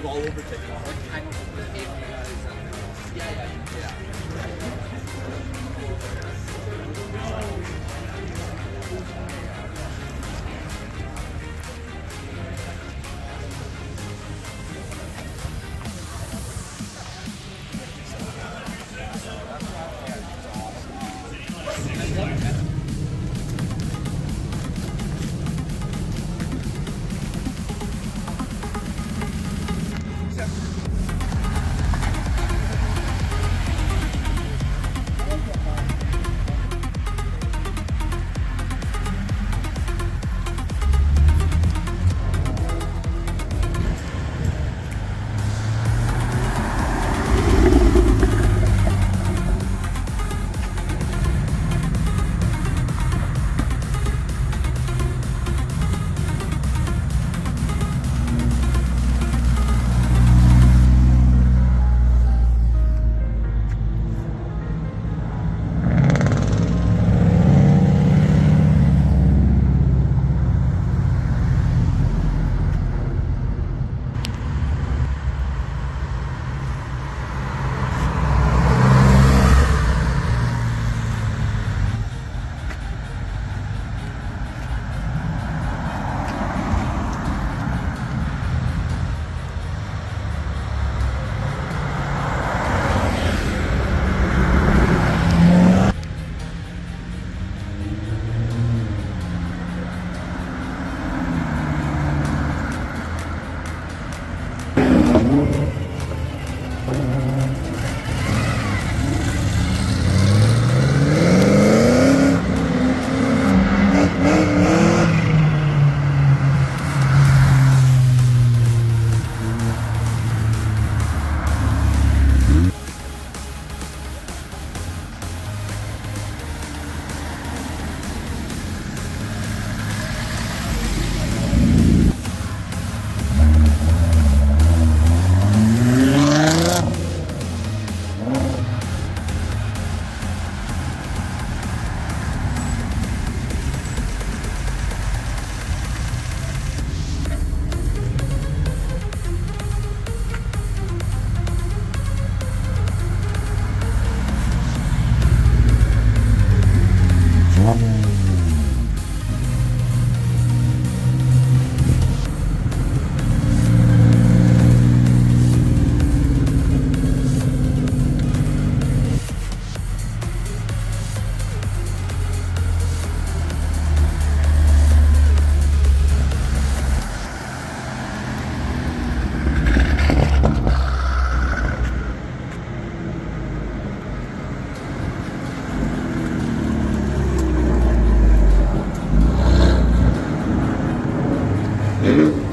but Mm-hmm.